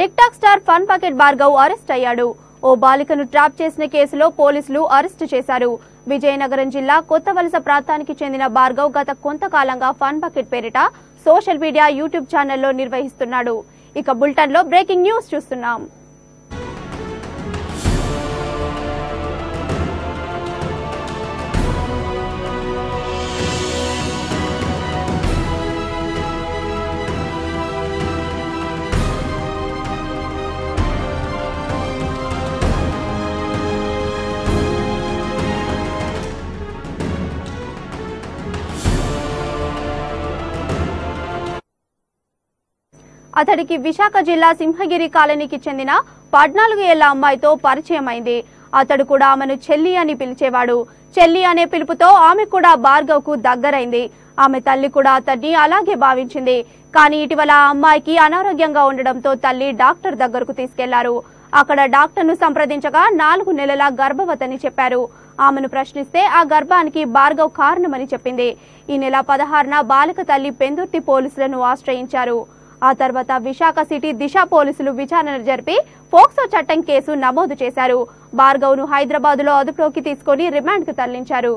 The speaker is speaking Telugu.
TikTok star fun bucket Bhargav arrest అయ్యాడు. ఓ బాలికను ట్రాప్ చేసిన కేసులో పోలీసులు అరెస్టు చేశారు. విజయనగరం జిల్లా కొత్త వలస ప్రాంతానికి చెందిన భార్గవ్ గత కొంతకాలంగా ఫన్ బకెట్ పేరిట సోషల్ మీడియా యూట్యూబ్ ఛానల్లో నిర్వహిస్తున్నాడు. ఇక బులెటిన్లో బ్రేకింగ్ న్యూస్ చూస్తున్నాం. అతడికి విశాఖ జిల్లా సింహగిరి కాలనీకి చెందిన పద్నాలుగు ఏళ్ళ అమ్మాయితో పరిచయమైంది. అతడు కూడా ఆమెను చెల్లి అని పిలిచేవాడు. చెల్లి అనే పిలుపుతో ఆమె కూడా భార్గవ్కు దగ్గరైంది. ఆమె తల్లి కూడా అతన్ని అలాగే భావించింది. కానీ ఇటీవల ఆ అమ్మాయికి అనారోగ్యంగా ఉండడంతో తల్లి డాక్టర్ దగ్గరకు తీసుకెళ్ళారు. అక్కడ డాక్టర్ను సంప్రదించగా నాలుగు నెలల గర్భవతని చెప్పారు. ఆమెను ప్రశ్నిస్తే ఆ గర్భానికి భార్గవ్ కారణమని చెప్పింది. ఈ నెల పదహారున బాలిక తల్లి పెందుర్తి పోలీసులను ఆశ్రయించారు. ఆ తర్వాత విశాఖ సిటీ దిశ పోలీసులు విచారణ జరిపి పోక్సో చట్టం కేసు నమోదు చేశారు. భార్గవ్ను హైదరాబాద్లో అదుపులోకి తీసుకుని రిమాండ్కు తరలించారు.